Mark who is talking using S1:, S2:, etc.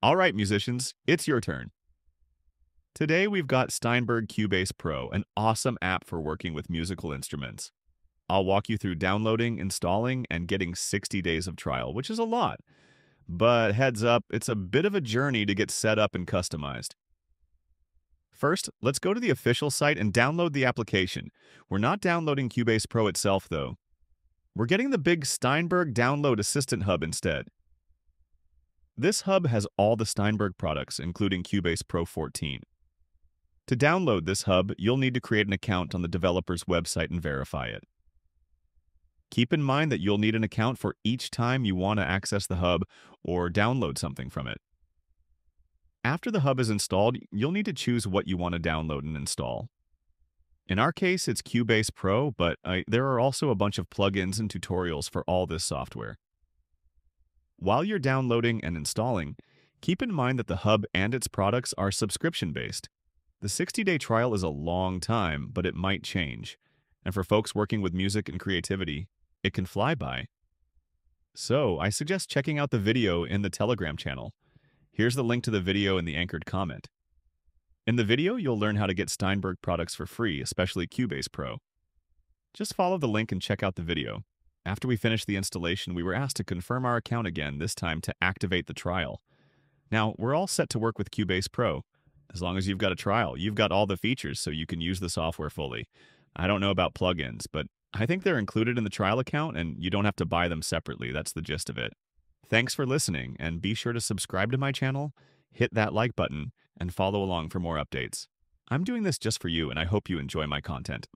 S1: All right, musicians, it's your turn. Today we've got Steinberg Cubase Pro, an awesome app for working with musical instruments. I'll walk you through downloading, installing, and getting 60 days of trial, which is a lot. But heads up, it's a bit of a journey to get set up and customized. First, let's go to the official site and download the application. We're not downloading Cubase Pro itself, though. We're getting the big Steinberg Download Assistant Hub instead. This hub has all the Steinberg products, including Cubase Pro 14. To download this hub, you'll need to create an account on the developer's website and verify it. Keep in mind that you'll need an account for each time you want to access the hub or download something from it. After the hub is installed, you'll need to choose what you want to download and install. In our case, it's Cubase Pro, but uh, there are also a bunch of plugins and tutorials for all this software. While you're downloading and installing, keep in mind that the hub and its products are subscription-based. The 60-day trial is a long time, but it might change. And for folks working with music and creativity, it can fly by. So, I suggest checking out the video in the Telegram channel. Here's the link to the video in the anchored comment. In the video, you'll learn how to get Steinberg products for free, especially Cubase Pro. Just follow the link and check out the video. After we finished the installation, we were asked to confirm our account again, this time to activate the trial. Now, we're all set to work with Cubase Pro. As long as you've got a trial, you've got all the features so you can use the software fully. I don't know about plugins, but I think they're included in the trial account and you don't have to buy them separately. That's the gist of it. Thanks for listening, and be sure to subscribe to my channel, hit that like button, and follow along for more updates. I'm doing this just for you, and I hope you enjoy my content.